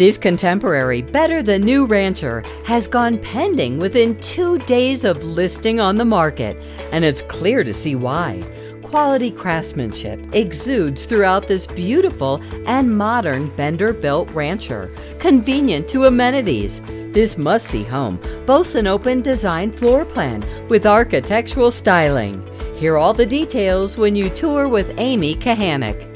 This contemporary, better than new rancher has gone pending within two days of listing on the market, and it's clear to see why. Quality craftsmanship exudes throughout this beautiful and modern Bender built rancher, convenient to amenities. This must see home boasts an open design floor plan with architectural styling. Hear all the details when you tour with Amy Kuhaneck.